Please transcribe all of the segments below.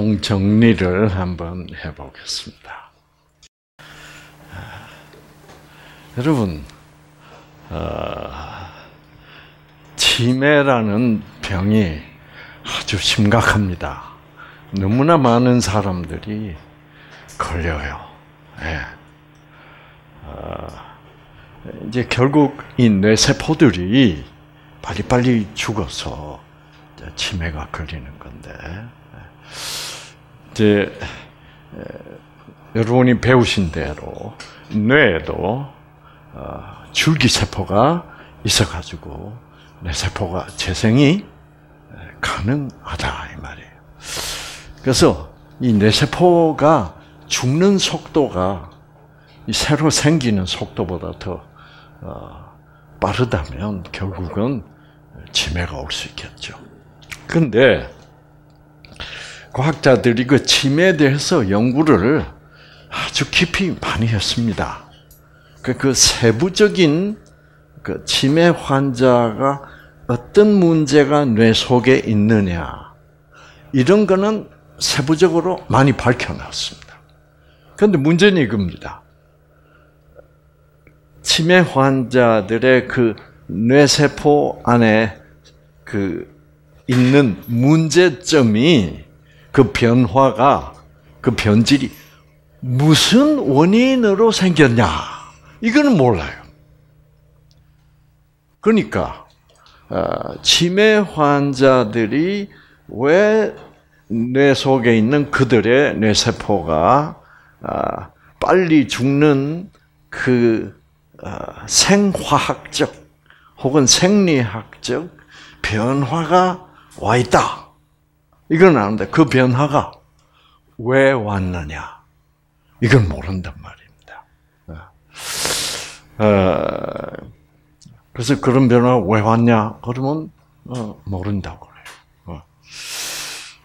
총정리를 한번 해보겠습니다. 아, 여러분, 어, 치매라는 병이 아주 심각합니다. 너무나 많은 사람들이 걸려요. 네. 어, 이제 결국 이 뇌세포들이 빨리빨리 죽어서 치매가 걸리는 건데, 이제 여러분이 배우신 대로 뇌에도 어, 줄기 세포가 있어가지고 뇌 세포가 재생이 가능하다 이 말이에요. 그래서 이 뇌 세포가 죽는 속도가 새로 생기는 속도보다 더 어, 빠르다면 결국은 치매가 올 수 있겠죠. 근데 과학자들이 그 치매에 대해서 연구를 아주 깊이 많이 했습니다. 그, 그 세부적인 그 치매 환자가 어떤 문제가 뇌 속에 있느냐 이런 거는 세부적으로 많이 밝혀놨습니다. 그런데 문제는 이겁니다. 치매 환자들의 그 뇌세포 안에 그 있는 문제점이 그 변화가 그 변질이 무슨 원인으로 생겼냐 이거는 몰라요. 그러니까 어, 치매 환자들이 왜 뇌 속에 있는 그들의 뇌세포가 아, 빨리 죽는 그 어, 생화학적 혹은 생리학적 변화가 와 있다. 이건 아는데 그 변화가 왜 왔느냐? 이건 모른단 말입니다. 어, 그래서 그런 변화가 왜 왔냐? 그러면 어, 모른다고 그래요.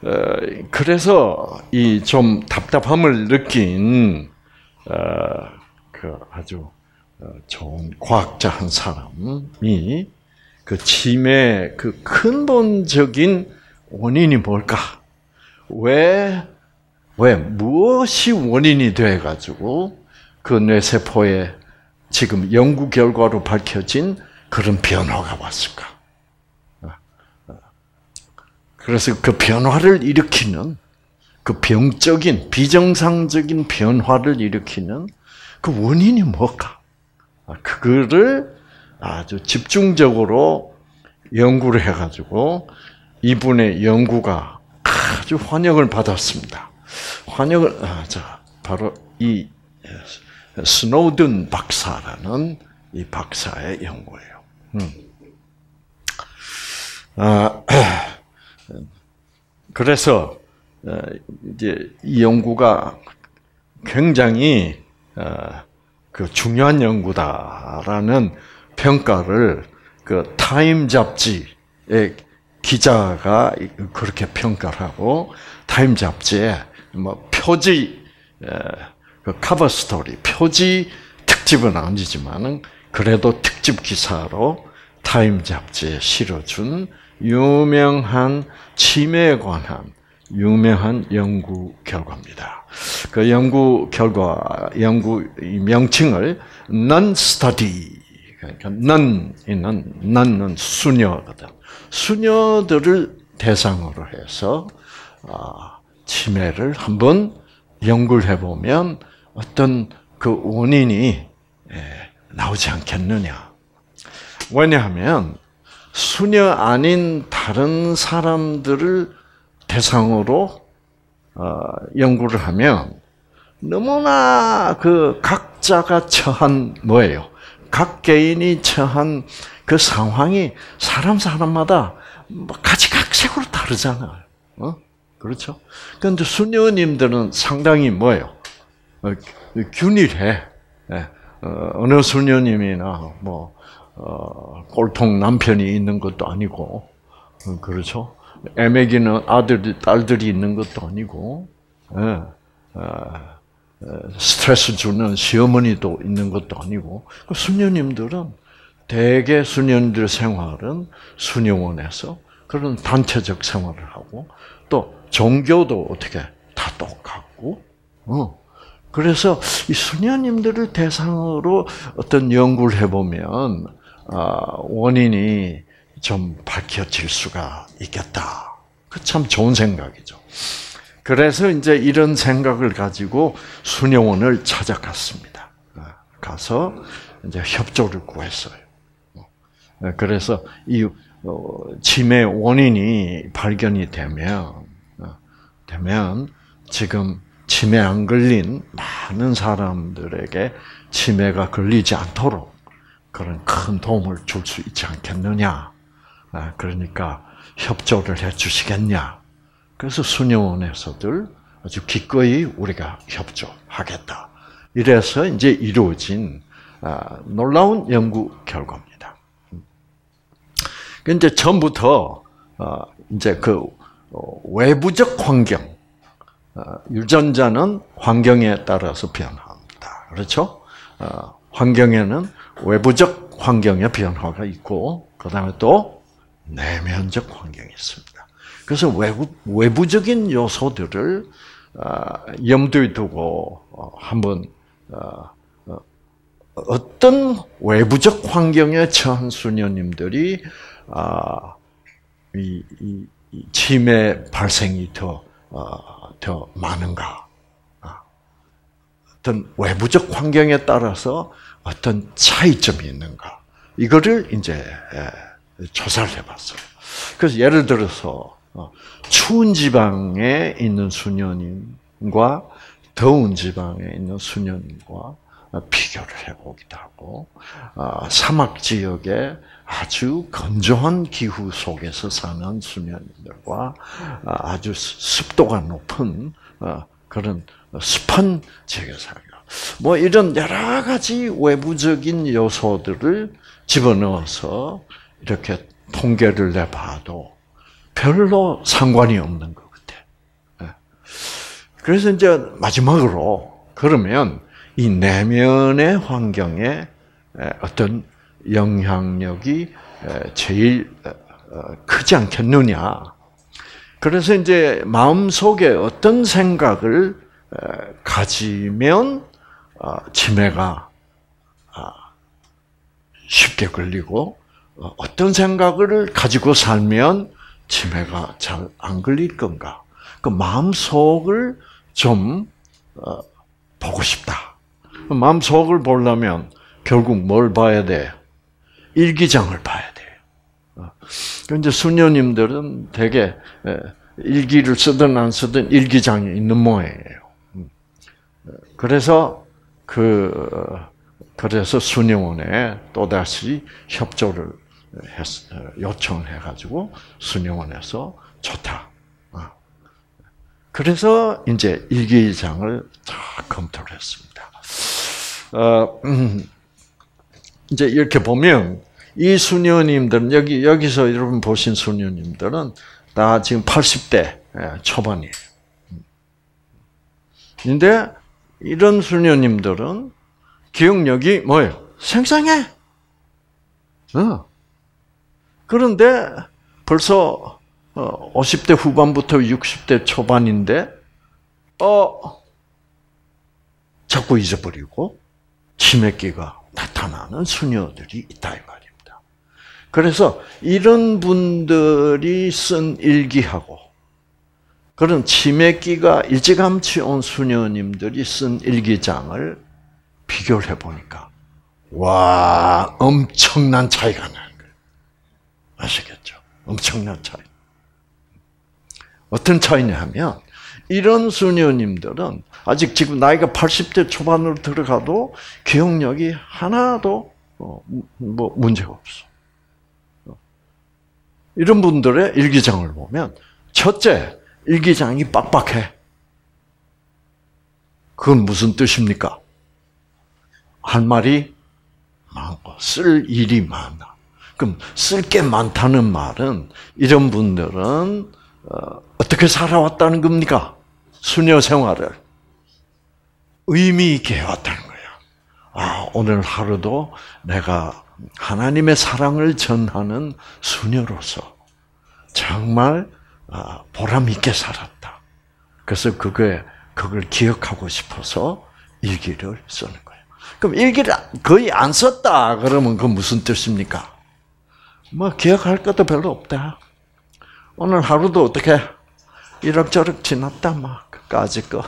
어, 그래서 이 좀 답답함을 느낀 그 아주 좋은 과학자 한 사람이 그 치매 그 근본적인 원인이 뭘까? 왜, 왜, 무엇이 원인이 돼가지고 그 뇌세포에 지금 연구 결과로 밝혀진 그런 변화가 왔을까? 그래서 그 변화를 일으키는 그 병적인, 비정상적인 변화를 일으키는 그 원인이 뭘까? 그거를 아주 집중적으로 연구를 해가지고 이분의 연구가 아주 환영을 받았습니다. 환영을 아, 자 바로 이 스노든 박사라는 이 박사의 연구예요. 음. 아, 그래서 어, 이제 이 연구가 굉장히 어, 그 중요한 연구다라는 평가를 그 타임 잡지의 기자가 그렇게 평가를 하고 타임 잡지에 뭐 표지 그 커버 스토리 표지 특집은 아니지만은 그래도 특집 기사로 타임 잡지에 실어준 유명한 치매에 관한 유명한 연구 결과입니다. 그 연구 결과 연구 명칭을 non study 그러니까 non이는 non은 수녀거든. 수녀들을 대상으로 해서 아, 치매를 한번 연구를 해보면 어떤 그 원인이 예, 나오지 않겠느냐. 왜냐하면 수녀 아닌 다른 사람들을 대상으로 어, 연구를 하면 너무나 그 각자가 처한 뭐예요? 각 개인이 처한 그 상황이 사람 사람마다 뭐 가지각색으로 다르잖아요. 어? 그렇죠? 그런데 수녀님들은 상당히 뭐예요? 어, 균일해. 예. 어, 어느 수녀님이나 뭐 어, 꼴통 남편이 있는 것도 아니고 어, 그렇죠? 애매기는 아들 딸들이 있는 것도 아니고 예. 어, 스트레스 주는 시어머니도 있는 것도 아니고 그 수녀님들은 대개 수녀님들 생활은 수녀원에서 그런 단체적 생활을 하고 또 종교도 어떻게 다 똑같고, 어. 그래서 이 수녀님들을 대상으로 어떤 연구를 해보면 아, 원인이 좀 밝혀질 수가 있겠다. 그 참 좋은 생각이죠. 그래서 이제 이런 생각을 가지고 수녀원을 찾아갔습니다. 아, 가서 이제 협조를 구했어요. 어, 그래서 이 치매 어, 원인이 발견이 되면 어, 되면 지금 치매 안 걸린 많은 사람들에게 치매가 걸리지 않도록 그런 큰 도움을 줄 수 있지 않겠느냐. 아, 그러니까 협조를 해 주시겠냐. 그래서 수녀원에서들 아주 기꺼이 우리가 협조하겠다. 이래서 이제 이루어진 아, 놀라운 연구 결과입니다. 이제 처음부터 어, 이제 그 어, 외부적 환경, 어, 유전자는 환경에 따라서 변합니다. 그렇죠? 환경에는 외부적 환경의 변화가 있고, 그 다음에 또 내면적 환경이 있습니다. 그래서 외부, 외부적인 요소들을 염두에 두고 한번 어떤 외부적 환경에 처한 수녀님들이 아, 이, 이, 이 치매 발생이 더, 어, 더 많은가? 아, 어떤 외부적 환경에 따라서 어떤 차이점이 있는가? 이거를 이제 조사를 해봤어요. 그래서 예를 들어서 어, 추운 지방에 있는 수녀님과 더운 지방에 있는 수녀님과 비교를 해보기도 하고 어, 사막 지역에 아주 건조한 기후 속에서 사는 수면들과 어, 아주 습도가 높은 어, 그런 습한 지역에 살고 뭐 이런 여러 가지 외부적인 요소들을 집어넣어서 이렇게 통계를 내봐도 별로 상관이 없는 것 같아. 그래서 이제 마지막으로 그러면 이 내면의 환경에 어떤 영향력이 제일 어, 어, 크지 않겠느냐. 그래서 이제 마음 속에 어떤 생각을 가지면 어, 치매가 아, 쉽게 걸리고 어떤 생각을 가지고 살면 치매가 잘 안 걸릴 건가? 그 마음 속을 좀 보고 싶다. 마음속을 보려면 결국 뭘 봐야 돼? 일기장을 봐야 돼요. 어. 이제 수녀님들은 대개 일기를 쓰든 안 쓰든 일기장이 있는 모양이에요. 음. 그래서 그 그래서 수녀원에 또 다시 협조를 했, 요청해 가지고 수녀원에서 좋다. 어. 그래서 이제 일기장을 다 검토를 했습니다. 어, 음, 이제 이렇게 보면 이 수녀님들은 여기 여기서 여러분 보신 수녀님들은 다 지금 80대 예, 초반이에요. 근데 이런 수녀님들은 기억력이 뭐예요? 생생해. 어. 그런데 벌써 50대 어, 후반부터 60대 초반인데 어 자꾸 잊어버리고 치매기가 나타나는 수녀들이 있다 이 말입니다. 그래서 이런 분들이 쓴 일기하고 그런 치매기가 일찌감치 온 수녀님들이 쓴 일기장을 비교를 해보니까 와 엄청난 차이가 나는 거예요. 아시겠죠? 엄청난 차이. 어떤 차이냐 하면 이런 수녀님들은 아직 지금 나이가 80대 초반으로 들어가도 기억력이 하나도 어, 뭐 문제가 없어. 이런 분들의 일기장을 보면 첫째 일기장이 빡빡해. 그건 무슨 뜻입니까? 할 말이 많고 쓸 일이 많아. 그럼 쓸 게 많다는 말은 이런 분들은 어, 떻게 살아왔다는 겁니까? 수녀 생활을 의미 있게 해왔다는 거예요. 아, 오늘 하루도 내가 하나님의 사랑을 전하는 수녀로서 정말 아, 보람 있게 살았다. 그래서 그게 그걸 기억하고 싶어서 일기를 쓰는 거예요. 그럼 일기를 거의 안 썼다 그러면 그 무슨 뜻입니까? 뭐 기억할 것도 별로 없다. 오늘 하루도 어떻게 이럭저럭 지났다 막까지 거.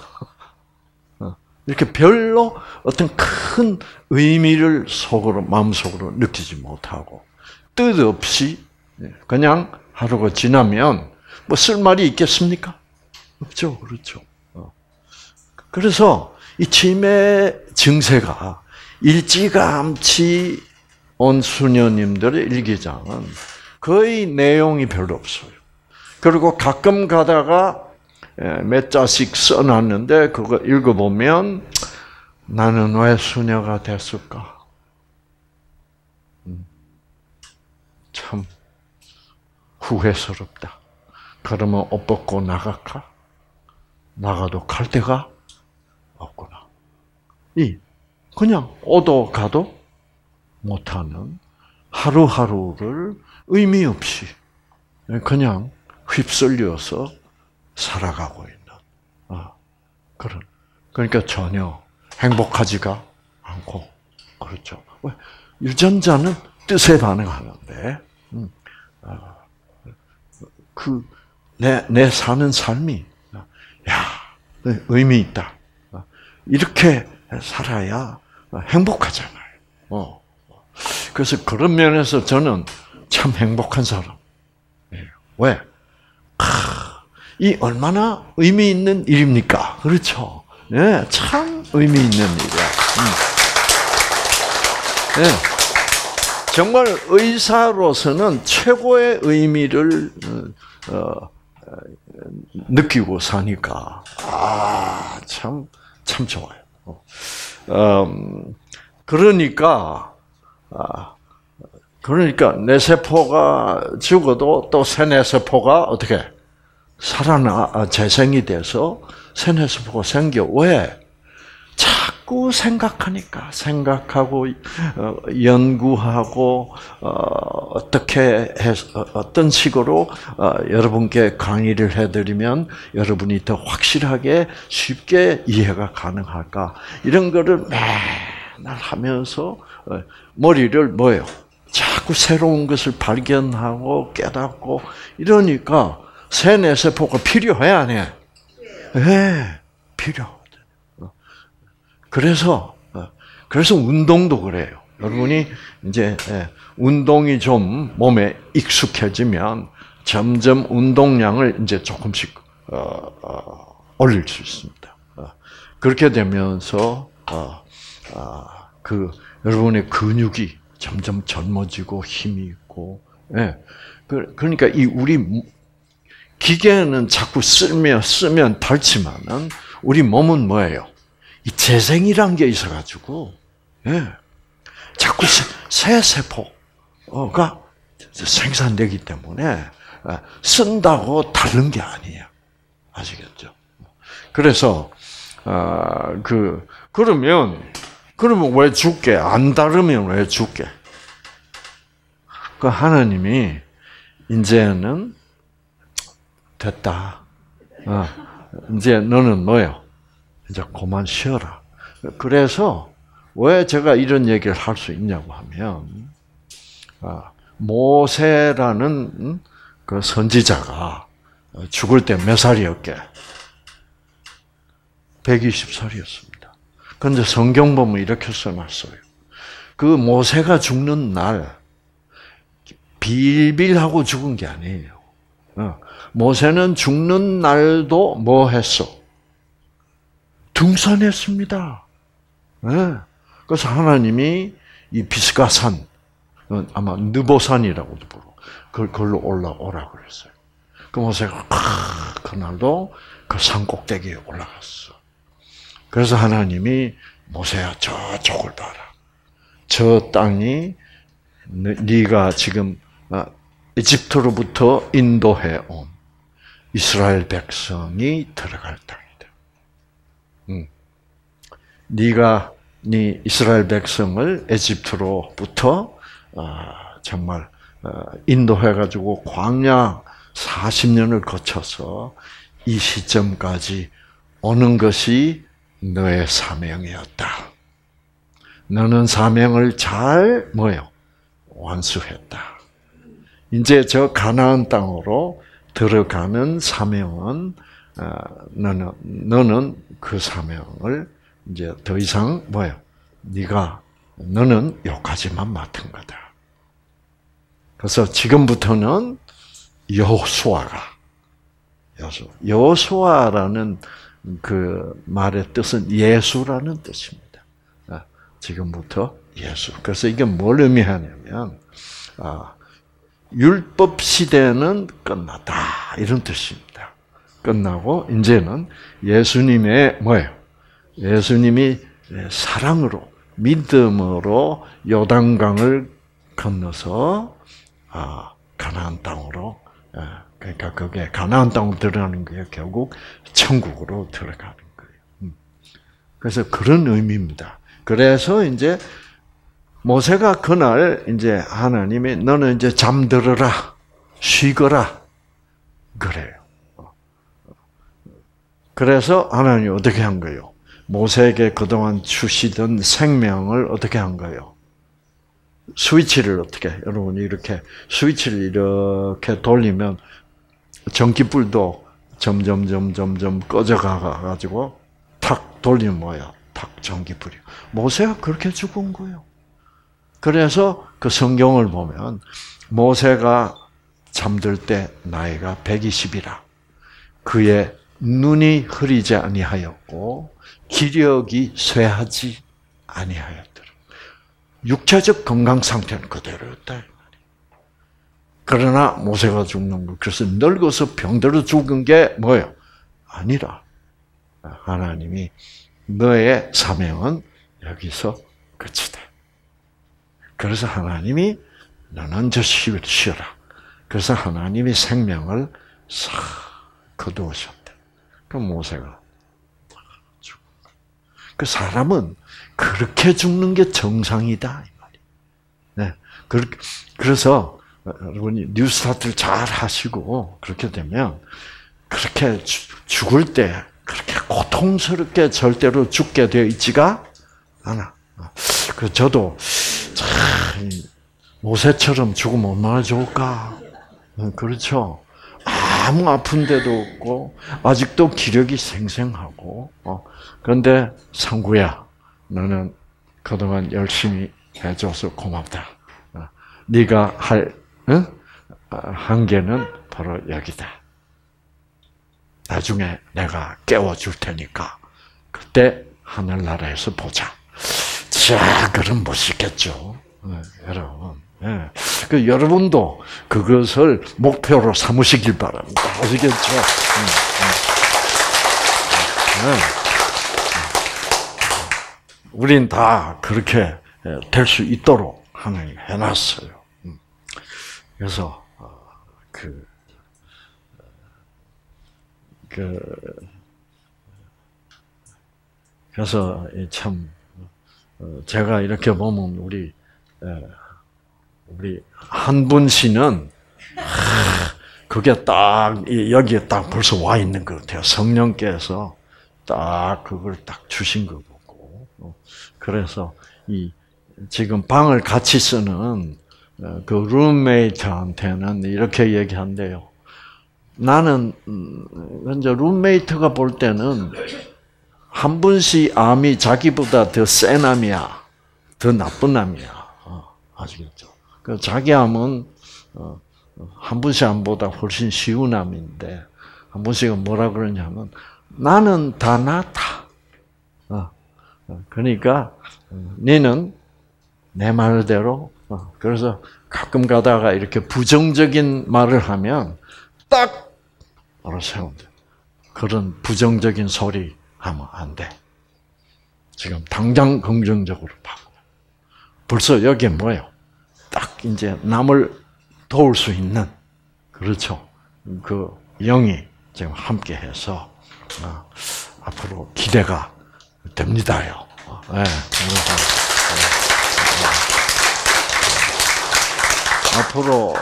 어, 이렇게 별로 어떤 큰 의미를 속으로 마음속으로 느끼지 못하고 뜻없이 그냥 하루가 지나면 뭐 쓸 말이 있겠습니까? 없죠, 그렇죠. 어. 그래서 이 치매 증세가 일찌감치 온 수녀님들의 일기장은 거의 내용이 별로 없어요. 그리고 가끔 가다가 예, 몇 자씩 써놨는데 그거 읽어보면 나는 왜 수녀가 됐을까? 음. 참 후회스럽다. 그러면 옷 벗고 나갈까? 나가도 갈 데가 없구나. 이 그냥 오도 가도 못하는 하루하루를 의미 없이 그냥 휩쓸려서 살아가고 있는 아, 그런 그러니까 전혀 행복하지가 않고 그렇죠. 유전자는 뜻에 반응하는데 음, 아, 그내 내 사는 삶이 야 의미 있다. 이렇게 살아야 행복하잖아요. 어. 그래서 그런 면에서 저는 참 행복한 사람. 왜? 이 얼마나 의미 있는 일입니까? 그렇죠. 네, 참 의미 있는 일이야. 음. 네. 정말 의사로서는 최고의 의미를 어, 어 느끼고 사니까 아참참 참 좋아요. 음, 그러니까 아, 그러니까 내 세포가 죽어도 또 새 내 세포가 어떻게 살아나 아, 재생이 돼서 세포가 생겨 왜? 자꾸 생각하니까 생각하고 어, 연구하고 어, 떻게 어, 어떤 식으로 여러분께 강의를 해드리면 여러분이 더 확실하게 쉽게 이해가 가능할까 이런 거를 맨날 하면서 머리를 뭐요? 자꾸 새로운 것을 발견하고 깨닫고 이러니까 세뇌 세포가 필요해 안 해? 네, 필요. 그래서 어, 그래서 운동도 그래요. 여러분이 이제 예, 운동이 좀 몸에 익숙해지면 점점 운동량을 이제 조금씩 어, 어, 올릴 수 있습니다. 그렇게 되면서 그 여러분의 근육이 점점 젊어지고 힘이 있고, 예. 그, 그러니까 이 우리 기계는 자꾸 쓰면 쓰면 닳지만은 우리 몸은 뭐예요? 이 재생이란 게 있어가지고, 예. 자꾸 새 세포가 생산되기 때문에 예, 쓴다고 다른 게 아니에요. 아시겠죠? 그래서 아, 그 그러면 그러면 왜 죽게 안 다르면 왜 죽게? 그 하나님이 이제는 됐다. 어, 이제 너는 뭐요? 이제 그만 쉬어라. 그래서 왜 제가 이런 얘기를 할 수 있냐고 하면 아, 모세라는 그 선지자가 죽을 때 몇 살이었게? 120살이었습니다. 그런데 성경 보면 이렇게 써놨어요. 그 모세가 죽는 날 빌빌하고 죽은 게 아니에요. 어, 모세는 죽는 날도 뭐 했어? 등산했습니다. 네. 그래서 하나님이 이 비스가산, 어, 아마 느보산이라고도 부르고, 그걸로 올라오라 그랬어요. 그 모세가 그날도 그 산 꼭대기에 올라갔어. 그래서 하나님이 모세야 저쪽을 봐라. 저 땅이 네가 지금 어, 이집트로부터 인도해 온 이스라엘 백성이 들어갈 땅이다. 음. 네가 네 이스라엘 백성을 에집트로부터 어, 정말 어, 인도해 가지고 광야 40년을 거쳐서 이 시점까지 오는 것이 너의 사명이었다. 너는 사명을 잘 뭐요? 완수했다. 이제 저 가나안 땅으로 들어가는 사명은 어, 너는 너는 그 사명을 이제 더 이상 뭐요? 네가 너는 여기까지만 맡은 거다. 그래서 지금부터는 여호수아가 여수 여호수아라는 그 말의 뜻은 예수라는 뜻입니다. 아, 지금부터 예수. 그래서 이게 뭘 의미하냐면 아, 율법 시대는 끝났다 이런 뜻입니다. 끝나고 이제는 예수님의 뭐예요? 예수님이 사랑으로 믿음으로 요단강을 건너서 아, 가나안 땅으로 예, 그러니까 그게 가나안 땅으로 들어가는 게 결국 천국으로 들어가는 거예요. 음. 그래서 그런 의미입니다. 그래서 이제 모세가 그날 이제 하나님이 너는 이제 잠들어라, 쉬거라 그래요. 그래서 하나님이 어떻게 한 거예요? 모세에게 그동안 주시던 생명을 어떻게 한 거예요? 스위치를 어떻게 여러분이 이렇게 스위치를 이렇게 돌리면 전기불도 점점 점점 점 꺼져가 가지고 탁 돌리면 뭐야? 탁 전기불이. 모세가 그렇게 죽은 거예요. 그래서 그 성경을 보면 모세가 잠들 때 나이가 120이라. 그의 눈이 흐리지 아니하였고 기력이 쇠하지 아니하였더라. 육체적 건강 상태는 그대로였다. 그러나 모세가 죽는 거. 그래서 늙어서 병들어 죽은 게 뭐예요? 아니라 하나님이 너의 사명은 여기서 끝이다. 그래서 하나님이 너는 저 쉬어라. 그래서 하나님이 생명을 싹 거두었었다. 그 모세가 죽은 그 사람은 그렇게 죽는 게 정상이다. 네. 그래서 여러분이 뉴스타트를 잘 하시고 그렇게 되면 그렇게 죽을 때 그렇게 고통스럽게 절대로 죽게 되어 있지가 않아. 그 저도 참 모세처럼 죽으면 얼마나 좋을까. 네, 그렇죠. 아무 아픈 데도 없고 아직도 기력이 생생하고. 어. 그런데 상구야, 너는 그동안 열심히 해줘서 고맙다. 어. 네가 할 어? 한계는 바로 여기다. 나중에 내가 깨워줄 테니까 그때 하늘나라에서 보자. 자, 그럼 멋있겠죠. 네, 여러분. 네. 그 여러분도 그것을 목표로 삼으시길 바랍니다. 아시겠죠? 네. 네. 우린 다 그렇게 될 수 있도록 하나님 해놨어요. 음. 그래서 어, 그, 그 그래서 참 어, 제가 이렇게 보면 우리 우리 한분 씨는 그게 딱 여기에 딱 벌써 와 있는 것 같아요. 성령께서 딱 그걸 딱 주신 것 같고 어, 그래서 이 지금 방을 같이 쓰는 어, 그 룸메이트한테는 이렇게 얘기한대요. 나는 이제 음, 룸메이트가 볼 때는 한 분씩 암이 자기보다 더 센 암이야, 더 나쁜 암이야. 어, 아시겠죠? 그 자기 암은 어, 한 분씩 암보다 훨씬 쉬운 암인데 한 분씩은 뭐라 그러냐면 나는 다 낫다. 그러니까 너는 내 말대로 그래서 가끔 가다가 이렇게 부정적인 말을 하면 딱 알아세우면 돼. 그런 부정적인 소리 하면 안 돼. 지금 당장 긍정적으로 바꿔. 벌써 여기에 뭐예요? 딱 이제 남을 도울 수 있는 그렇죠. 그 영이 지금 함께 해서 어, 앞으로 기대가 됩니다요. 네, 앞으로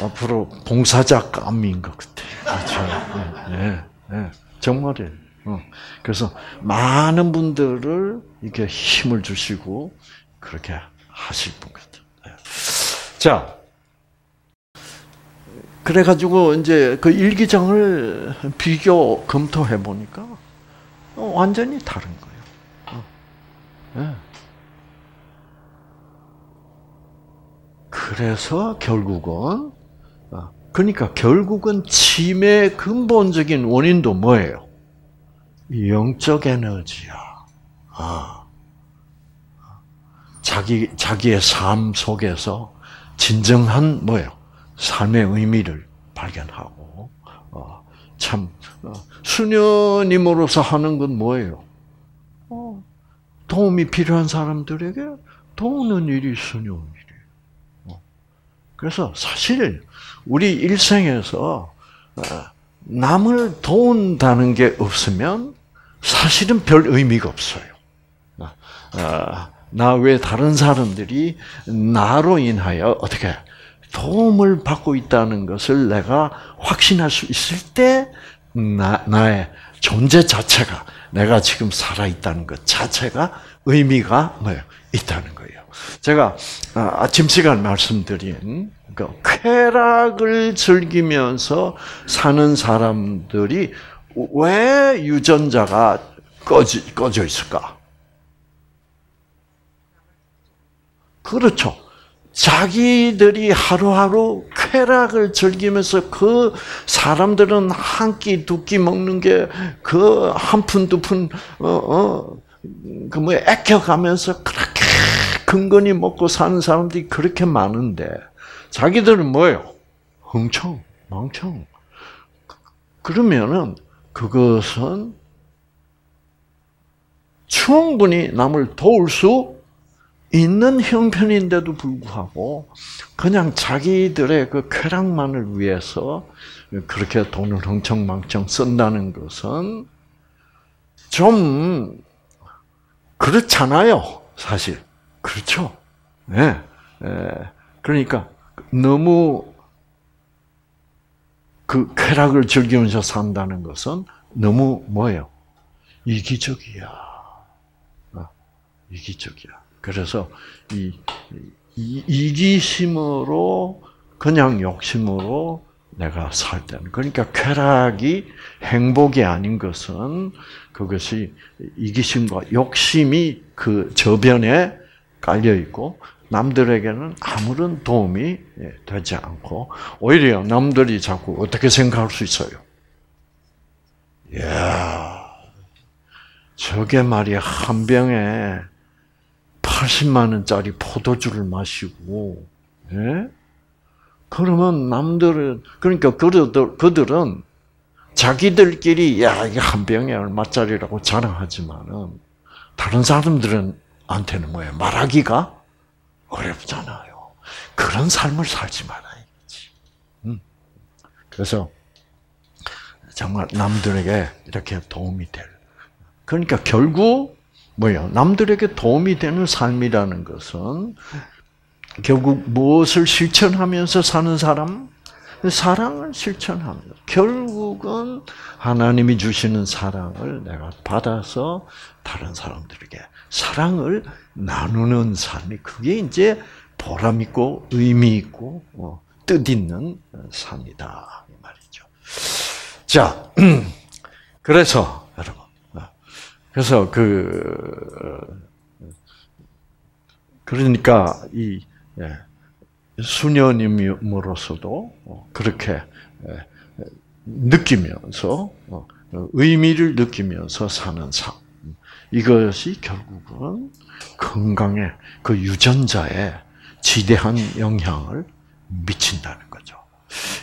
앞으로 봉사자 감인 것 같아. 그렇죠. 네, 네, 정말이에요. 어. 그래서 많은 분들을 이렇게 힘을 주시고 그렇게 하실 분 같아요. 네. 자, 그래가지고 이제 그 일기장을 비교 검토해 보니까 완전히 다른 거예요. 네. 그래서 결국은 그러니까 결국은 치매의 근본적인 원인도 뭐예요? 영적 에너지야. 아. 자기, 자기의 삶 속에서 진정한 뭐예요? 삶의 의미를 발견하고, 어, 참, 어, 수녀님으로서 하는 건 뭐예요? 어, 도움이 필요한 사람들에게 도우는 일이 수녀 일이에요. 어. 그래서 사실, 우리 일생에서, 어, 남을 도운다는 게 없으면 사실은 별 의미가 없어요. 아, 나외 다른 사람들이 나로 인하여 어떻게 도움을 받고 있다는 것을 내가 확신할 수 있을 때 나, 나의 존재 자체가 내가 지금 살아 있다는 것 자체가 의미가 뭐예요? 있다는 거예요. 제가 아, 아침 시간 말씀드린 그 쾌락을 즐기면서 사는 사람들이 왜 유전자가 꺼져, 꺼져 있을까? 그렇죠. 자기들이 하루하루 쾌락을 즐기면서 그 사람들은 한 끼, 두 끼 먹는 게 그 한 푼, 두 푼, 어, 어, 그 뭐, 애껴가면서 그렇게 근근히 먹고 사는 사람들이 그렇게 많은데, 자기들은 뭐예요? 흥청, 망청. 그러면은, 그것은 충분히 남을 도울 수 있는 형편인데도 불구하고 그냥 자기들의 그 쾌락만을 위해서 그렇게 돈을 흥청망청 쓴다는 것은 좀 그렇잖아요, 사실. 그렇죠. 네. 그러니까 너무 그 쾌락을 즐기면서 산다는 것은 너무 뭐예요? 이기적이야. 어, 이기적이야. 그래서 이, 이 이기심으로 그냥 욕심으로 내가 살 때는 그러니까 쾌락이 행복이 아닌 것은 그것이 이기심과 욕심이 그 저변에 깔려 있고 남들에게는 아무런 도움이 예, 되지 않고 오히려 남들이 자꾸 어떻게 생각할 수 있어요? 야, 저게 말이야 한 병에 80만 원짜리 포도주를 마시고, 예? 그러면 남들은 그러니까 그들 그들은 자기들끼리 야 이게 한 병에 얼마짜리라고 자랑하지만은 다른 사람들은 한테는 뭐예요 말하기가 어렵잖아요. 그런 삶을 살지 말아야지. 음. 그래서 정말 남들에게 이렇게 도움이 될. 그러니까 결국 뭐예요? 남들에게 도움이 되는 삶이라는 것은 결국 무엇을 실천하면서 사는 사람? 사랑을 실천합니다. 결국은 하나님이 주시는 사랑을 내가 받아서 다른 사람들에게 사랑을 나누는 삶이 그게 이제 보람 있고 의미 있고 어, 뜻 있는 삶이다 이 말이죠. 자, 그래서 여러분, 어, 그래서 그 그러니까 이 예, 수녀님으로서도 어, 그렇게 예, 느끼면서 의미를 느끼면서 사는 삶. 이것이 결국은 건강에 그 유전자에 지대한 영향을 미친다는 거죠.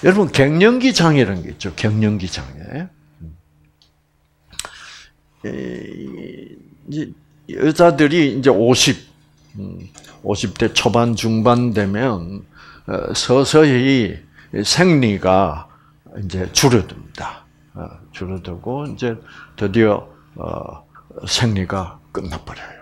여러분 갱년기 장애라는 게 있죠. 갱년기 장애. 이제 여자들이 이제 50, 50대 음, 초반 중반 되면 어, 서서히 생리가 이제 줄어듭니다. 어, 줄어들고 이제 드디어 어, 생리가 끝나버려요.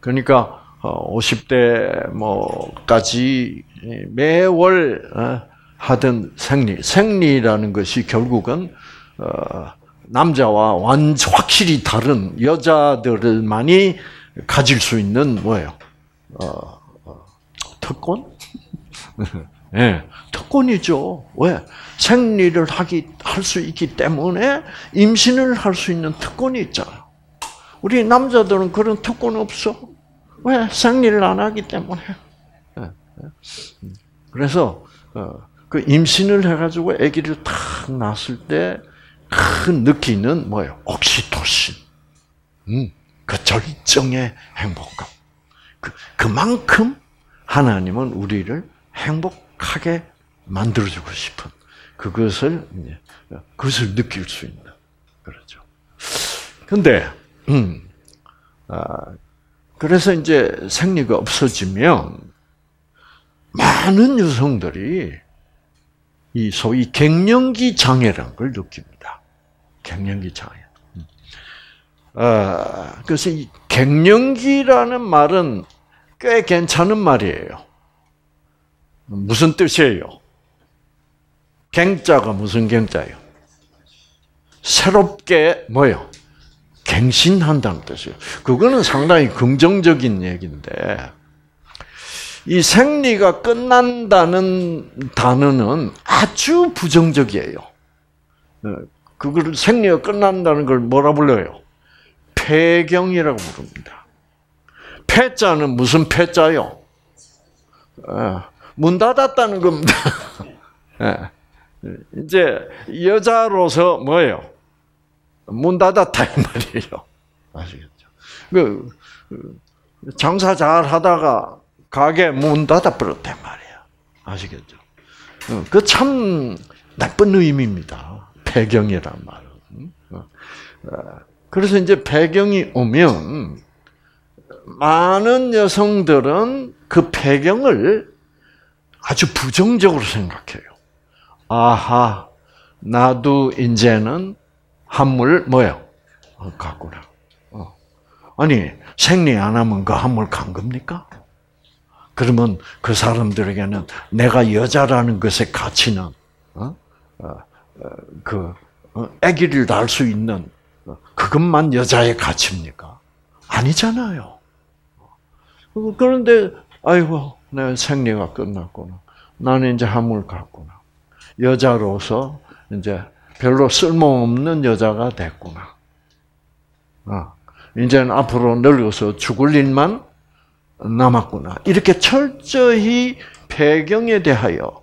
그러니까 50대 어, 뭐까지 매월 어, 하던 생리, 생리라는 것이 결국은 어, 남자와 완 확실히 다른 여자들만이 가질 수 있는 뭐예요? 어, 어, 특권? 예, 네, 특권이죠. 왜? 생리를 하기 할 수 있기 때문에 임신을 할 수 있는 특권이 있잖아. 우리 남자들은 그런 특권 없어. 왜? 생리를 안 하기 때문에. 예, 예. 그래서 어, 그 임신을 해가지고 아기를 탁 낳았을 때 큰 느끼는 뭐예요? 옥시토신. 음, 그 절정의 행복감. 그, 그만큼 하나님은 우리를 행복하게 만들어주고 싶은 그것을 그것을 느낄 수 있는 그렇죠. 근데 음, 아, 그래서 이제 생리가 없어지면 많은 여성들이 이 소위 갱년기 장애라는 걸 느낍니다. 갱년기 장애. 아, 그래서 이 갱년기라는 말은 꽤 괜찮은 말이에요. 무슨 뜻이에요? 갱자가 무슨 갱자예요? 새롭게 뭐요? 갱신한다는 뜻이에요. 그거는 상당히 긍정적인 얘기인데 이 생리가 끝난다는 단어는 아주 부정적이에요. 어, 그걸 생리가 끝난다는 걸 뭐라 불러요? 폐경이라고 부릅니다. 폐자는 무슨 폐자요? 어, 문 닫았다는 겁니다. 예. 이제 여자로서 뭐예요? 문 닫았다 이 말이에요. 아시겠죠? 그, 그 장사 잘 하다가 가게 문 닫아 버렸단 말이야. 아시겠죠? 어, 그참 나쁜 의미입니다. 폐경이란 말은. 어, 그래서 이제 폐경이 오면 많은 여성들은 그 폐경을 아주 부정적으로 생각해요. 아하, 나도 이제는 한물 뭐요? 어, 갔구나. 어. 아니 생리 안 하면 그 한물 간 겁니까? 그러면 그 사람들에게는 내가 여자라는 것의 가치는 어? 어, 어그 어, 아기를 낳을 수 있는 그것만 여자의 가치입니까? 아니잖아요. 그런데 아이고 내 생리가 끝났구나. 나는 이제 한물 갔구나. 여자로서 이제 별로 쓸모없는 여자가 됐구나. 아, 이제는 앞으로 늙어서 죽을 일만 남았구나. 이렇게 철저히 배경에 대하여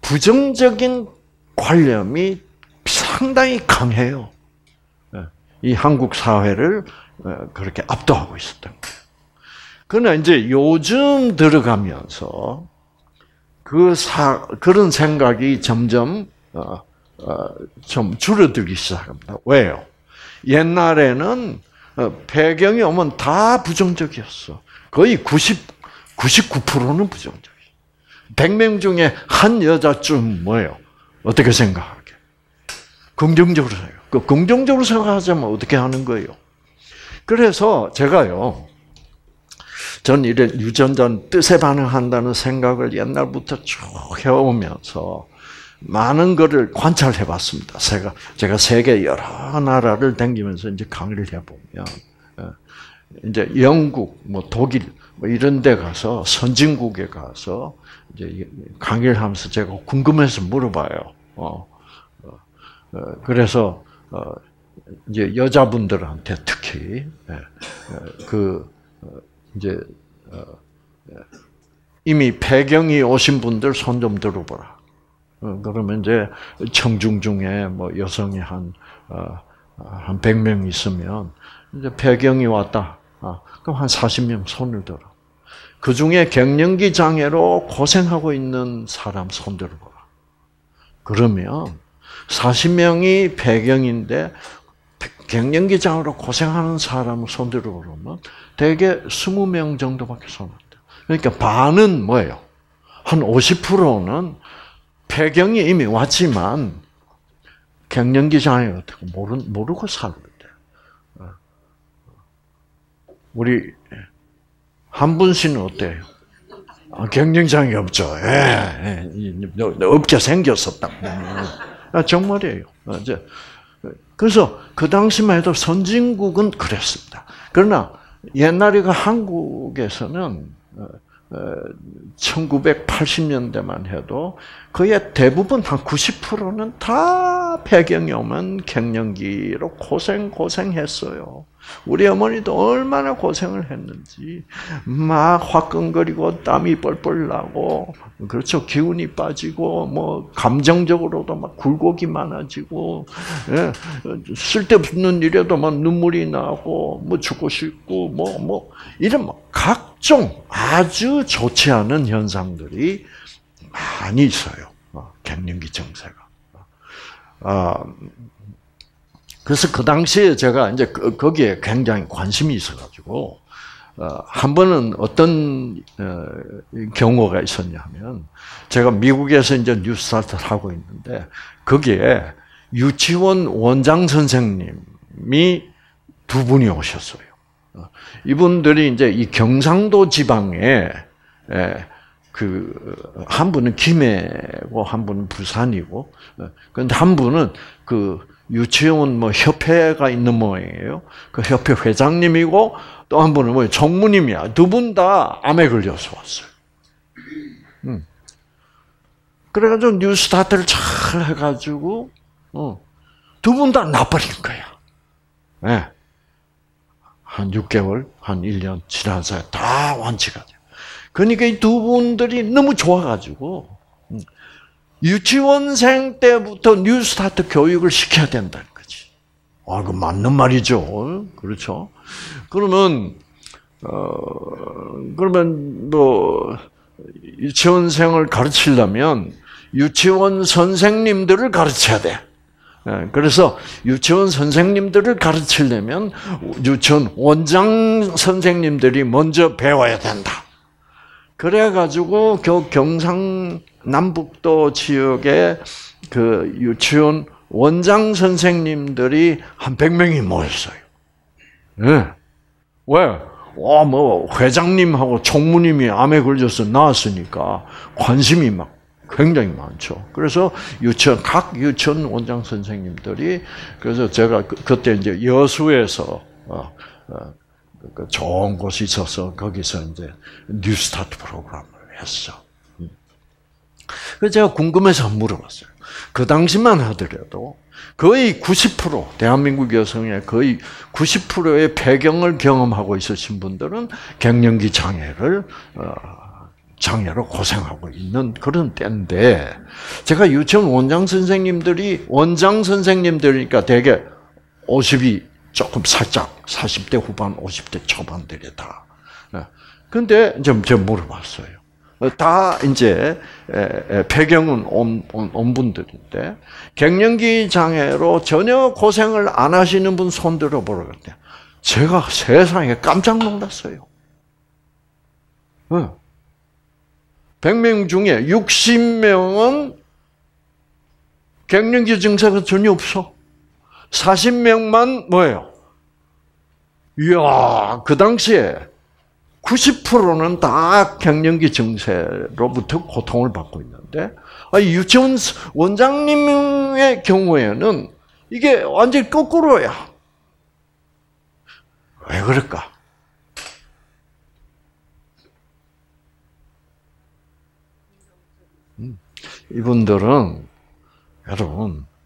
부정적인 관념이 상당히 강해요. 예, 이 한국 사회를 어, 그렇게 압도하고 있었던 거예요. 그러나 이제 요즘 들어가면서 그 사, 그런 생각이 점점, 어, 어, 좀 줄어들기 시작합니다. 왜요? 옛날에는 어, 배경이 오면 다 부정적이었어. 거의 90, 99%는 부정적이에요. 100명 중에 한 여자쯤 뭐예요? 어떻게 생각하게? 긍정적으로 생각. 그 긍정적으로 생각하자면 어떻게 하는 거예요? 그래서 제가요, 전 이래 유전자는 뜻에 반응한다는 생각을 옛날부터 쭉 해오면서 많은 것을 관찰해 봤습니다. 제가, 제가 세계 여러 나라를 다니면서 이제 강의를 해보면, 어, 이제 영국, 뭐 독일, 뭐 이런 데 가서, 선진국에 가서, 이제 강의를 하면서 제가 궁금해서 물어봐요. 어, 어, 어 그래서, 어, 이제 여자분들한테 특히, 예, 예, 그, 어, 이제, 이미 폐경이 오신 분들 손 좀 들어보라. 어, 그러면 이제 청중 중에 뭐 여성이 한, 어, 한 100명 있으면 이제 폐경이 왔다. 아, 그럼 한 40명 손을 들어. 그 중에 갱년기 장애로 고생하고 있는 사람 손 들어보라. 그러면 40명이 폐경인데 갱년기 장애로 고생하는 사람 손 들어 보면 대개 20명 정도밖에 손 안 돼. 그러니까 반은 뭐예요? 한 50%는 폐경이 이미 왔지만 장애 어떻게 모르, 모르고 살는데 어. 우리 한 분씩은 어때요? 아, 경쟁장이 없죠. 예, 예. 없게 생겼었다. 아, 정말이에요. 이제 그래서 그 당시만 해도 선진국은 그랬습니다. 그러나 옛날에 그 한국에서는 1980년대만 해도 거의 대부분 한 90%는 다 배경이 오면 갱년기로 고생 고생했어요. 우리 어머니도 얼마나 고생을 했는지 막 화끈거리고 땀이 뻘뻘 나고 그렇죠 기운이 빠지고 뭐 감정적으로도 막 굴곡이 많아지고 예, 쓸데없는 일에도 막 눈물이 나고 뭐 죽고 싶고 뭐뭐 뭐 이런 뭐 각종 아주 좋지 않은 현상들이 많이 있어요. 어, 갱년기 증세가. 아, 그래서 그 당시에 제가 이제 그, 거기에 굉장히 관심이 있어가지고 어, 한 번은 어떤 어, 경우가 있었냐면 제가 미국에서 이제 뉴스타트를 하고 있는데 거기에 유치원 원장 선생님이 두 분이 오셨어요. 어, 이분들이 이제 이 경상도 지방에 그 한 분은 김해고 한 분은 부산이고 그런데 한 분은 그 유치원 뭐 협회가 있는 모양이에요. 그 협회 회장님이고 또 한 분은 뭐 정무님이야. 두 분 다 암에 걸려서 왔어요. 음. 그래가지고 뉴 스타트를 잘 해가지고 어. 두 분 다 나아버린 거야. 네. 한 6개월, 한 1년 지난 사이에 다 완치가 돼. 그러니까 이 두 분들이 너무 좋아가지고 음. 유치원생 때부터 뉴스타트 교육을 시켜야 된다는 거지. 아, 그 맞는 말이죠. 그렇죠. 그러면, 어, 그러면 뭐, 유치원생을 가르치려면 유치원 선생님들을 가르쳐야 돼. 예, 그래서 유치원 선생님들을 가르치려면 유치원 원장 선생님들이 먼저 배워야 된다. 그래가지고 경상 남북도 지역에 그 유치원 원장 선생님들이 한 100명이 모였어요. 네. 왜? 와, 뭐, 회장님하고 총무님이 암에 걸려서 나왔으니까 관심이 막 굉장히 많죠. 그래서 유치원, 각 유치원 원장 선생님들이, 그래서 제가 그, 때 이제 여수에서, 어, 어, 그 좋은 곳이 있어서 거기서 이제 뉴스타트 프로그램을 했어. 그래서 제가 궁금해서 물어봤어요. 그 당시만 하더라도 거의 90% 대한민국 여성의 거의 90%의 폐경을 경험하고 있으신 분들은 갱년기 장애를 어, 장애로 고생하고 있는 그런 때인데 제가 유치원 원장 선생님들이 원장 선생님들이니까 대개 50이 조금 살짝 40대 후반, 50대 초반들이다. 예. 근데 이제 물어봤어요. 다 이제 폐경은 온, 온, 온 분들인데 갱년기 장애로 전혀 고생을 안 하시는 분 손들어 갔대요. 제가 세상에 깜짝 놀랐어요. 100명 어. 중에 60명은 갱년기 증세가 전혀 없어. 40명만 뭐예요? 이야, 그 당시에 90%는 다 갱년기 증세로부터 고통을 받고 있는데 유치원 원장님의 경우에는 이게 완전히 거꾸로야. 왜 그럴까? 음, 이분들은 여러분 아,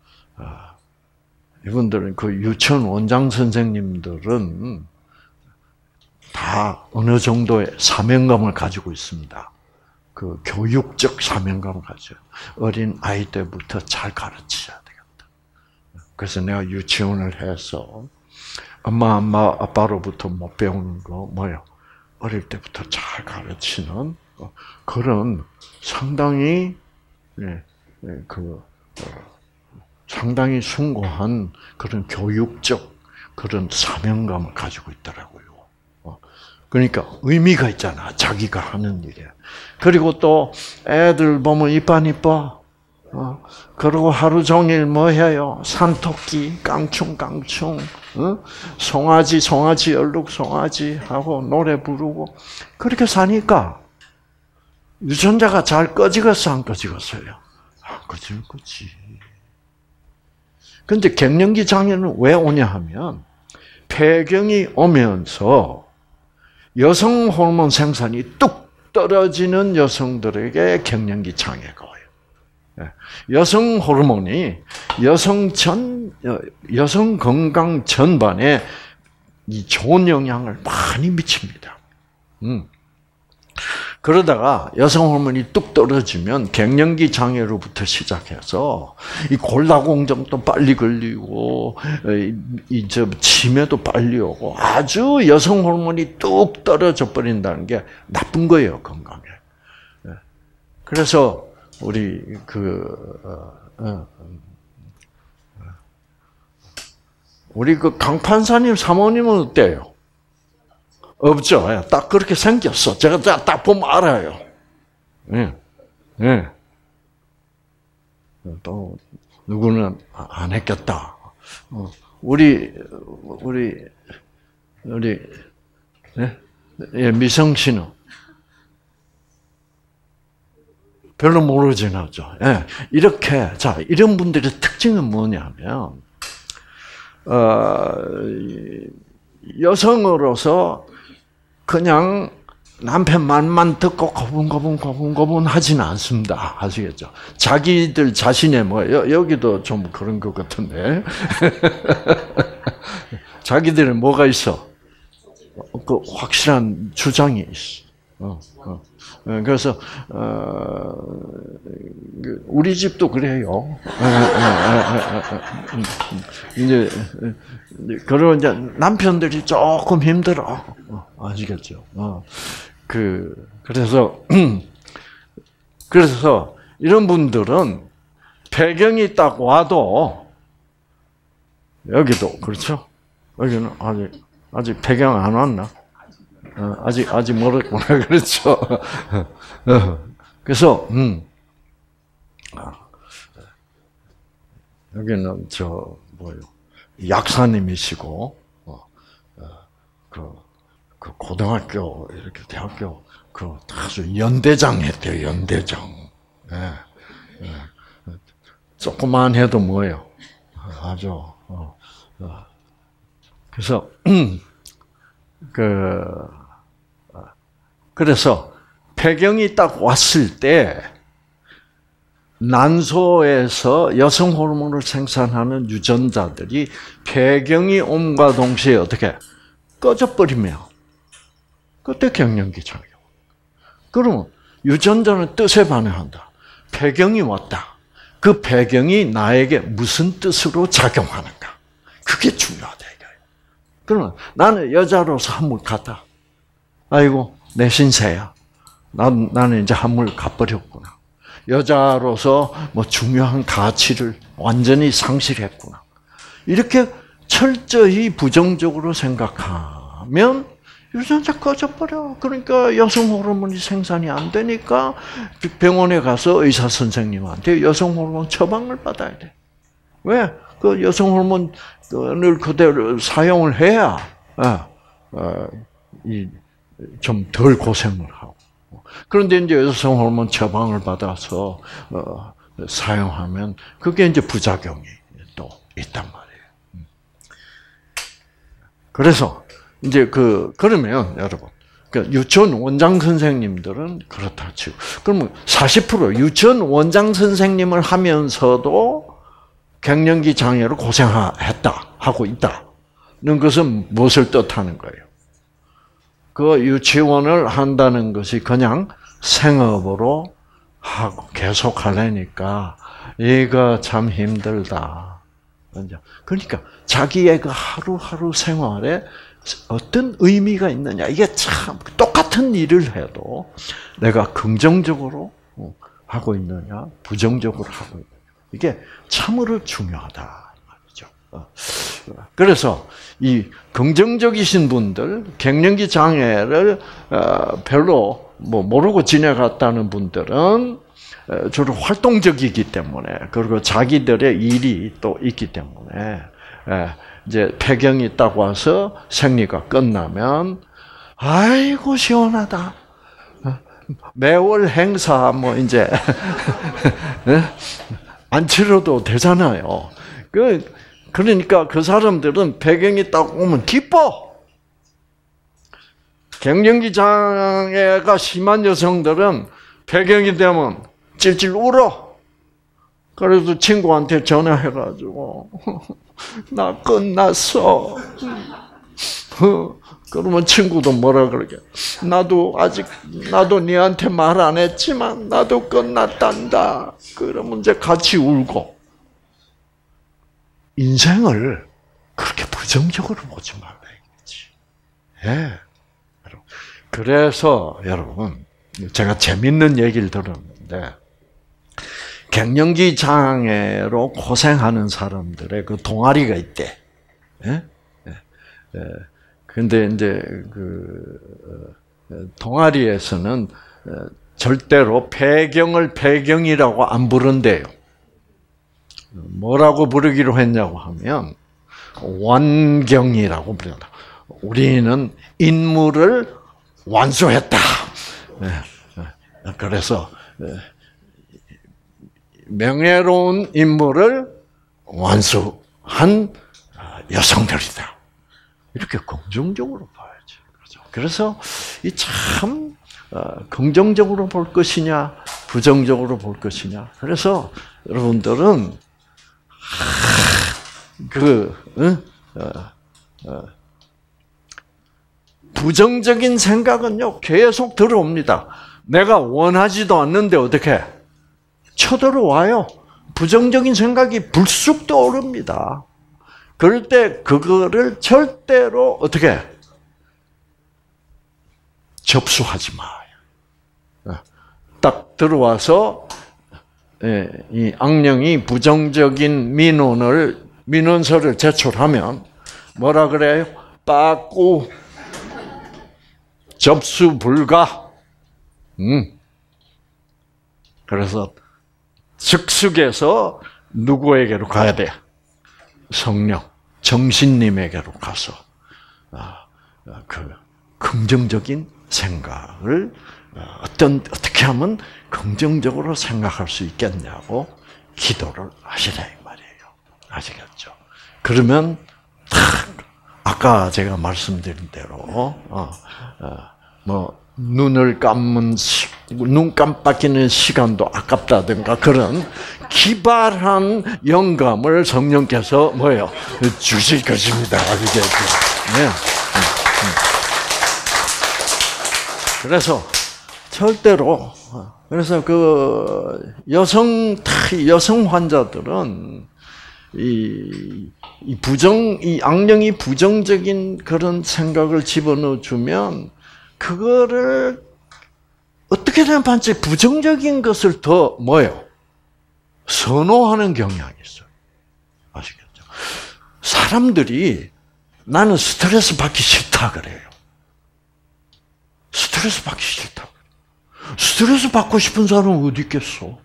이분들은 그 유치원 원장 선생님들은 다 어느 정도의 사명감을 가지고 있습니다. 그 교육적 사명감을 가져요. 어린 아이 때부터 잘 가르쳐야 되겠다. 그래서 내가 유치원을 해서 엄마, 엄마, 아빠로부터 못 배우는 거 뭐요? 어릴 때부터 잘 가르치는 그런 상당히 예, 예, 그 어, 상당히 숭고한 그런 교육적 그런 사명감을 가지고 있더라고요. 그러니까 의미가 있잖아. 자기가 하는 일에. 그리고 또 애들 보면 이뻐 이뻐. 어? 그리고 하루 종일 뭐 해요? 산토끼, 깡충 깡충, 어? 송아지, 송아지, 얼룩 송아지 하고 노래 부르고 그렇게 사니까 유전자가 잘 꺼지겠어, 안 꺼지겠어요? 안 꺼질 거지. 근데 갱년기 장애는 왜 오냐 하면, 폐경이 오면서 여성 호르몬 생산이 뚝 떨어지는 여성들에게 갱년기 장애가 와요. 예. 여성 호르몬이 여성 전, 여성 건강 전반에 이 좋은 영향을 많이 미칩니다. 음. 그러다가 여성 호르몬이 뚝 떨어지면 갱년기 장애로부터 시작해서 이 골다공증도 빨리 걸리고 이저 치매도 빨리 오고 아주 여성 호르몬이 뚝 떨어져 버린다는 게 나쁜 거예요 건강에. 예. 그래서 우리 그 어, 어, 우리 그 강판사님 사모님은 어때요? 없죠. 예, 딱 그렇게 생겼어. 제가 딱 보면 알아요. 예. 예. 또, 누구는 안 했겠다. 어, 우리, 우리, 우리, 예? 예, 미성 씨는 별로 모르진 않죠. 예. 이렇게, 자, 이런 분들의 특징은 뭐냐면, 어, 여성으로서 그냥 남편 말만 듣고 거분거분 거분거분 하지는 않습니다. 아시겠죠? 자기들 자신의 뭐 여기도 좀 그런 것 같은데 자기들은 뭐가 있어? 그 확실한 주장이 있어. 어 그래서 어, 그 우리 집도 그래요. 음, 음. 이제 그런 이제 남편들이 조금 힘들어. 어, 아시겠죠? 어. 그 그래서 그래서 이런 분들은 배경이 딱 와도 여기도 그렇죠. 여기는 아직 아직 배경 안 왔나? 어, 아직 아직 멀었구나 그렇죠. 그래서 음. 아, 여기는 저 뭐요 약사님이시고 어, 그, 그 고등학교 이렇게 대학교 그 아주 연대장 했대요 연대장. 예, 예. 조그만 해도 뭐예요 아주 어, 어. 그래서 그 그래서 폐경이 딱 왔을 때 난소에서 여성 호르몬을 생산하는 유전자들이 폐경이 옴과 동시에 어떻게 꺼져 버리면 그때 갱년기 작용. 그러면 유전자는 뜻에 반응한다. 폐경이 왔다. 그 폐경이 나에게 무슨 뜻으로 작용하는가? 그게 중요하다. 그러면 나는 여자로서 한물 갔다. 아이고 내 신세야. 난, 나는 이제 한물 갚버렸구나. 여자로서 뭐 중요한 가치를 완전히 상실했구나. 이렇게 철저히 부정적으로 생각하면 유전자 꺼져버려. 그러니까 여성 호르몬이 생산이 안 되니까 병원에 가서 의사 선생님한테 여성 호르몬 처방을 받아야 돼. 왜? 그 여성 호르몬을 그대로 사용을 해야 어, 어, 좀 덜 고생을 하고. 그런데 이제 여성 호르몬 처방을 받아서 어, 사용하면 그게 이제 부작용이 또 있단 말이에요. 음. 그래서 이제 그 그러면 여러분 그 유치원 원장 선생님들은 그렇다 치고 그러면 40% 유치원 원장 선생님을 하면서도 갱년기 장애로 고생했다 하고 있다는 것은 무엇을 뜻하는 거예요? 그 유치원을 한다는 것이 그냥 생업으로 하고 계속 하려니까 이거 참 힘들다. 그러니까 자기의 그 하루하루 생활에 어떤 의미가 있느냐. 이게 참 똑같은 일을 해도 내가 긍정적으로 하고 있느냐, 부정적으로 하고 있느냐. 이게 참으로 중요하다. 어. 그래서 이 긍정적이신 분들, 갱년기 장애를 어, 별로 뭐 모르고 지내갔다는 분들은 어, 주로 활동적이기 때문에 그리고 자기들의 일이 또 있기 때문에 예, 이제 폐경이 딱 와서 생리가 끝나면 아이고 시원하다. 매월 행사 뭐 이제 예? 안 치러도 되잖아요. 그 그러니까 그 사람들은 배경이 딱 오면 기뻐. 갱년기 장애가 심한 여성들은 배경이 되면 찔찔 울어. 그래서 친구한테 전화해가지고 나 끝났어. 그러면 친구도 뭐라 그러게? 나도 아직 나도 니한테 말 안 했지만 나도 끝났단다. 그러면 이제 같이 울고 인생을 그렇게 부정적으로 보지 말라 이거지. 예. 그래서 여러분 제가 재밌는 얘기를 들었는데 갱년기 장애로 고생하는 사람들의 그 동아리가 있대. 예? 예. 예. 근데 이제 그 어, 동아리에서는 어, 절대로 배경을 배경이라고 안 부른대요. 뭐라고 부르기로 했냐고 하면 완경이라고 부른다. 우리는 인물을 완수했다. 네, 네. 그래서 네. 명예로운 인물을 완수한 여성들이다. 이렇게 긍정적으로 봐야지. 그렇죠. 그래서 이 참 긍정적으로 볼 것이냐, 부정적으로 볼 것이냐. 그래서 여러분들은 그 응? 어, 어. 부정적인 생각은요 계속 들어옵니다. 내가 원하지도 않는데 어떻게 쳐들어와요? 부정적인 생각이 불쑥 떠오릅니다. 그럴 때 그거를 절대로 어떻게 접수하지 마요. 어. 딱 들어와서 예, 이 악령이 부정적인 민원을 민원서를 제출하면 뭐라 그래요? 빠꾸 접수 불가. 음. 그래서 즉석에서 누구에게로 가야 돼? 성령, 정신님에게로 가서 아, 그 긍정적인 생각을 어떤 어떻게 하면 긍정적으로 생각할 수 있겠냐고 기도를 하시라 이 말이에요. 아시겠죠? 그러면 탁 아까 제가 말씀드린 대로 어, 어, 뭐 눈을 시, 눈 깜빡이는 시간도 아깝다든가 그런 기발한 영감을 성령께서 뭐예요 주실 것입니다. 아시겠죠? 네. 그래서 절대로 그래서 그 여성 여성 환자들은 이, 이 부정 이 악령이 부정적인 그런 생각을 집어넣어 주면 그거를 어떻게든 반지 부정적인 것을 더 뭐요? 선호하는 경향이 있어요. 아시겠죠? 사람들이 나는 스트레스 받기 싫다 그래요. 스트레스 받기 싫다. 스트레스 받고 싶은 사람은 어디 있겠어?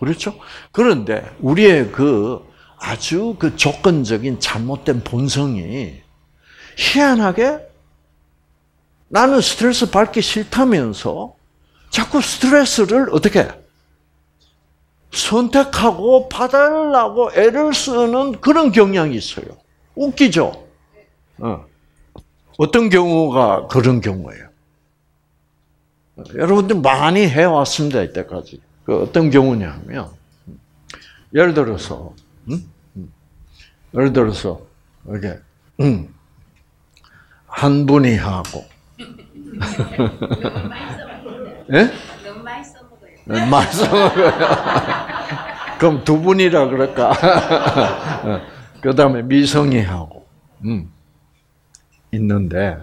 그렇죠? 그런데 우리의 그 아주 그 조건적인 잘못된 본성이 희한하게 나는 스트레스 받기 싫다면서 자꾸 스트레스를 어떻게 선택하고 받아려고 애를 쓰는 그런 경향이 있어요. 웃기죠? 어. 어떤 경우가 그런 경우예요? 여러분들 많이 해왔습니다, 이때까지. 그 어떤 경우냐면, 예를 들어서, 음? 예를 들어서, 이렇게, 음, 한 분이 하고, 예? 너무 많이 써먹어요. 많이 써먹어요. 그럼 두 분이라 그럴까? 그 다음에 미성이 하고, 음, 있는데,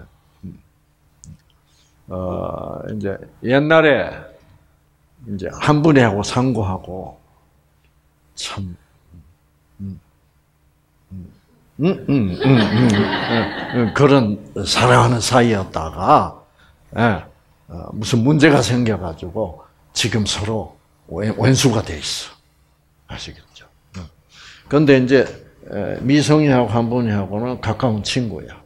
어, 이제 옛날에 이제 한 분이 하고 상고하고 참 음, 음, 음, 그런 사랑하는 사이였다가 예, 어, 무슨 문제가 생겨가지고 지금 서로 왼수가 돼 있어. 아시겠죠? 그런데 이제 미성이하고 한 분이하고는 가까운 친구야.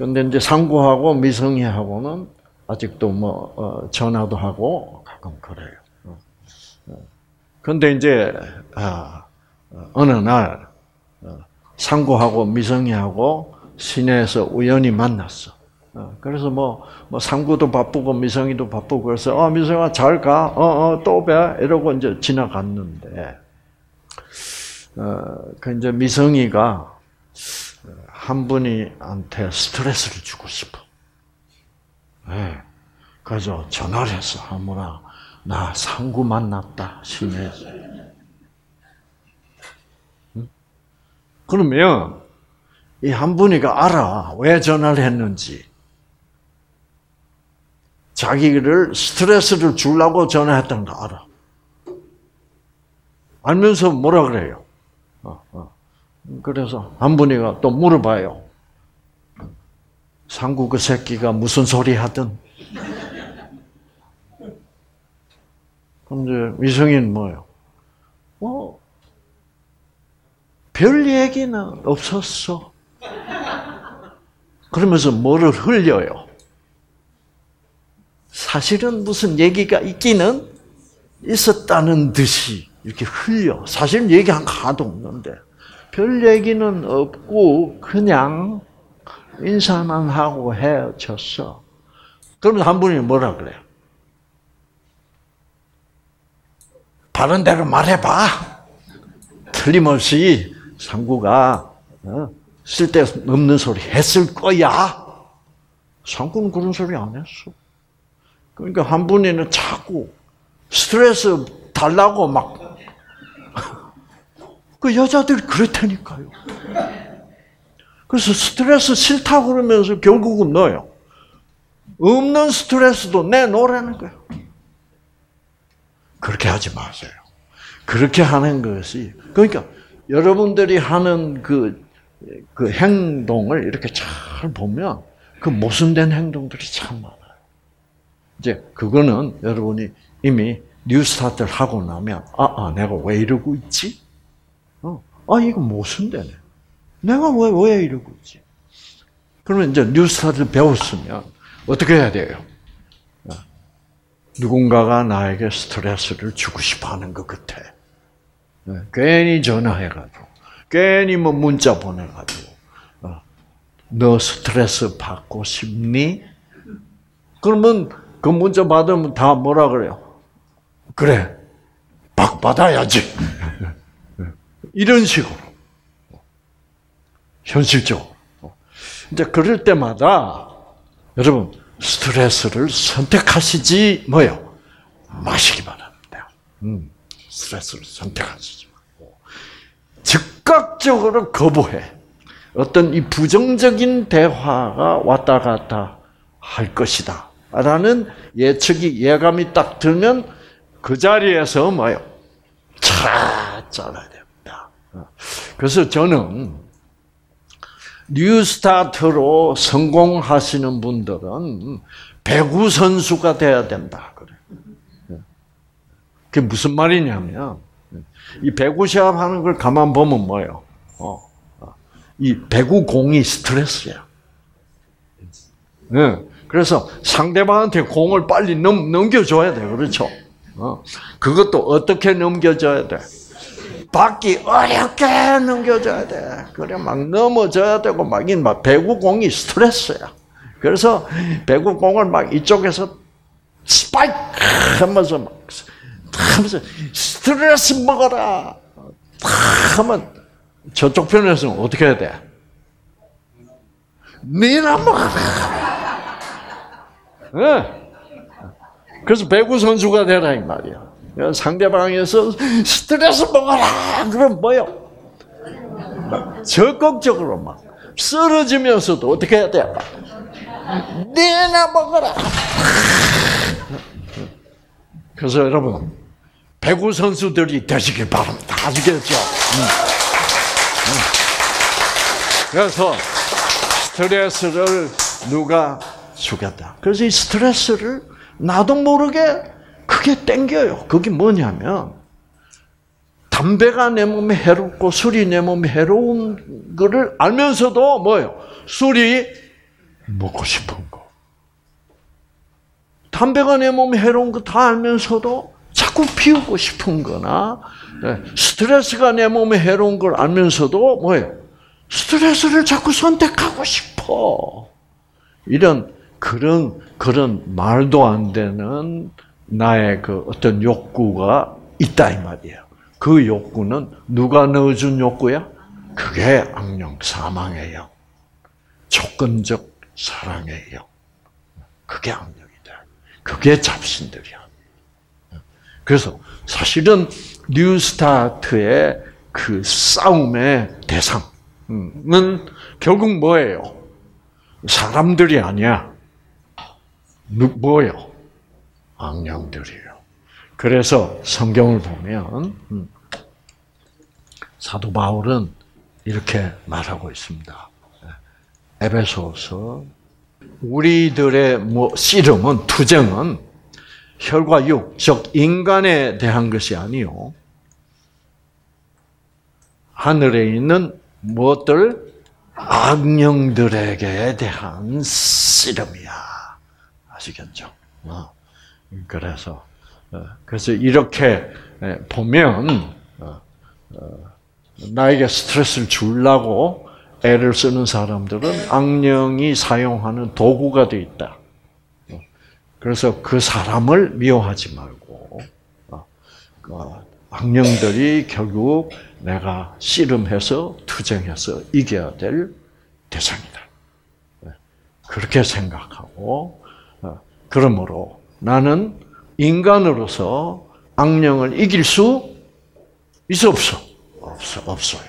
근데 이제 상구하고 미성이하고는 아직도 뭐 어, 전화도 하고 가끔 그래요. 그런데 이제 아, 어느 날 상구하고 미성이하고 시내에서 우연히 만났어. 그래서 뭐, 뭐 상구도 바쁘고 미성이도 바쁘고 그래서 어 미성아 잘 가, 어어또 봐, 이러고 이제 지나갔는데 어 그 이제 미성이가 한 분이한테 스트레스를 주고 싶어. 네. 그래서 전화를 해서 하모나 나 상구 만났다 시내에서. 그러면 이 한 분이가 알아 왜 전화를 했는지. 자기를 스트레스를 주려고 전화했던 거 알아. 알면서 뭐라 그래요? 어, 어. 그래서 한 분이가 또 물어봐요. 상구 그 새끼가 무슨 소리 하든. 이제 미성이는 뭐예요? 어, 별 얘기는 없었어. 그러면서 뭐를 흘려요? 사실은 무슨 얘기가 있기는 있었다는 듯이 이렇게 흘려. 사실 얘기한 거 하나도 없는데. 별 얘기는 없고 그냥 인사만 하고 헤어졌어. 그러면 한 분이 뭐라 그래요? 바른 대로 말해봐. 틀림없이 상구가 어, 쓸데없는 소리 했을 거야. 상구는 그런 소리 안 했어. 그러니까 한 분이는 자꾸 스트레스 달라고 막 그 여자들이 그렇다니까요. 그래서 스트레스 싫다 그러면서 결국은 넣어요. 없는 스트레스도 내놓으라는 거예요. 그렇게 하지 마세요. 그렇게 하는 것이, 그러니까 여러분들이 하는 그, 그 행동을 이렇게 잘 보면 그 모순된 행동들이 참 많아요. 이제 그거는 여러분이 이미 뉴 스타트를 하고 나면, 아, 아, 내가 왜 이러고 있지? 아, 이거 못쓴대네. 내가 왜, 왜 이러고 있지? 그러면 이제 뉴스타트를 배웠으면 어떻게 해야 돼요? 누군가가 나에게 스트레스를 주고 싶어 하는 것 같아. 네, 괜히 전화해가지고, 괜히 뭐 문자 보내가지고, 어, 너 스트레스 받고 싶니? 그러면 그 문자 받으면 다 뭐라 그래요? 그래, 박 받아야지. 이런 식으로. 현실적으로. 이제 그럴 때마다 여러분 스트레스를 선택하시지 뭐요? 마시기 바랍니다. 음, 스트레스를 선택하시지 말고 즉각적으로 거부해. 어떤 이 부정적인 대화가 왔다 갔다 할 것이다. 라는 예측이 예감이 딱 들면 그 자리에서 뭐요? 차 잘라야 돼. 그래서 저는 뉴스타트로 성공하시는 분들은 배구 선수가 돼야 된다 그래. 그게 무슨 말이냐면 이 배구 시합 하는 걸 가만 보면 뭐예요? 어, 어. 이 배구 공이 스트레스야. 네. 그래서 상대방한테 공을 빨리 넘, 넘겨줘야 돼. 그렇죠? 어. 그것도 어떻게 넘겨줘야 돼? 받기 어렵게 넘겨줘야 돼. 그래 막 넘어져야 되고 막막 배구공이 스트레스야. 그래서 배구공을 막 이쪽에서 스파이크 하면서 막 하면서 스트레스 먹어라 하면 저쪽 편에서는 어떻게 해야 돼? 니나 먹어라. 네. 그래서 배구 선수가 되라 이 말이야. 상대방에서 스트레스 먹어라. 그럼 뭐요? 적극적으로 막 쓰러지면서도 어떻게 해야 돼? 내나 먹어라. 그래서 여러분 배구 선수들이 되시길 바랍니다. 아시겠죠? 그래서 스트레스를 누가 주겠다. 그래서 이 스트레스를 나도 모르게 크게 땡겨요. 그게 뭐냐면 담배가 내 몸에 해롭고 술이 내 몸에 해로운 거를 알면서도 뭐예요? 술이 먹고 싶은 거. 담배가 내 몸에 해로운 거 다 알면서도 자꾸 피우고 싶은 거나, 네, 스트레스가 내 몸에 해로운 걸 알면서도 뭐예요? 스트레스를 자꾸 선택하고 싶어. 이런, 그런, 그런 말도 안 되는 나의 그 어떤 욕구가 있다, 이 말이에요. 그 욕구는 누가 넣어준 욕구야? 그게 악령 사망이에요. 조건적 사랑이에요. 그게 악령이다. 그게 잡신들이야. 그래서 사실은 뉴스타트의 그 싸움의 대상은 결국 뭐예요? 사람들이 아니야. 뭐예요? 악령들이에요. 그래서 성경을 보면 음, 사도 바울은 이렇게 말하고 있습니다. 에베소서 우리들의 뭐 씨름은 투쟁은 혈과 육, 즉 인간에 대한 것이 아니요. 하늘에 있는 무엇들 악령들에게 대한 씨름이야. 아시겠죠? 어. 그래서 어, 그래서 이렇게 보면 어, 나에게 스트레스를 주려고 애를 쓰는 사람들은 악령이 사용하는 도구가 돼 있다. 그래서 그 사람을 미워하지 말고 어, 어, 악령들이 결국 내가 씨름해서 투쟁해서 이겨야 될 대상이다. 네. 그렇게 생각하고 어, 그러므로 나는 인간으로서 악령을 이길 수 있어 없어 없어 없어요.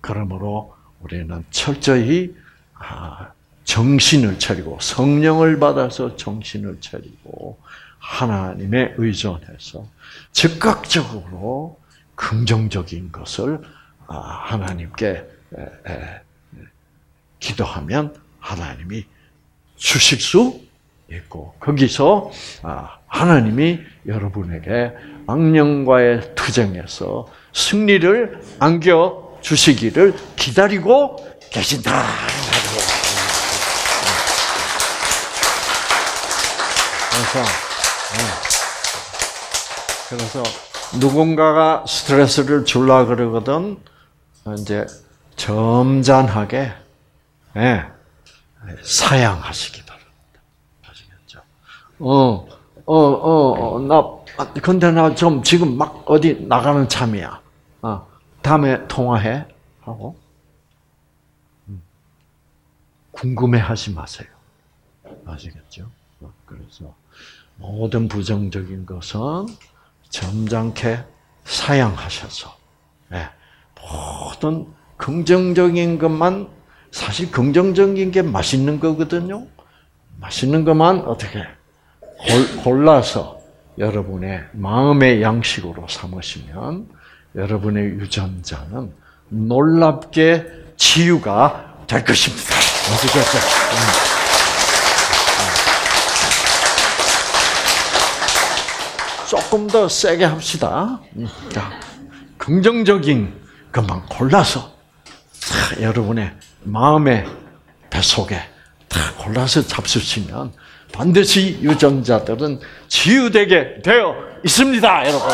그러므로 우리는 철저히 아, 정신을 차리고 성령을 받아서 정신을 차리고 하나님에 의존해서 즉각적으로 긍정적인 것을 아, 하나님께 기도하면 하나님이 주실 수 있고 거기서 아, 하나님이 여러분에게 악령과의 투쟁에서 승리를 안겨 주시기를 기다리고 계신다. 그래서 네. 그래서 누군가가 스트레스를 줄라 그러거든 이제 점잖하게 네. 사양하시기? 어, 어, 어, 어 나 근데 나 좀 지금 막 어디 나가는 참이야. 어. 다음에 통화해 하고 음. 궁금해 하지 마세요. 아시겠죠? 어, 그래서 모든 부정적인 것은 점잖게 사양하셔서 네. 모든 긍정적인 것만 사실 긍정적인 게 맛있는 거거든요. 맛있는 것만 어떻게 골라서 여러분의 마음의 양식으로 삼으시면 여러분의 유전자는 놀랍게 치유가 될 것입니다. 아시겠죠? 음. 조금 더 세게 합시다. 음. 자, 긍정적인 것만 골라서 여러분의 마음의 뱃속에 골라서 잡수시면 반드시 유전자들은 치유되게 되어 있습니다, 여러분.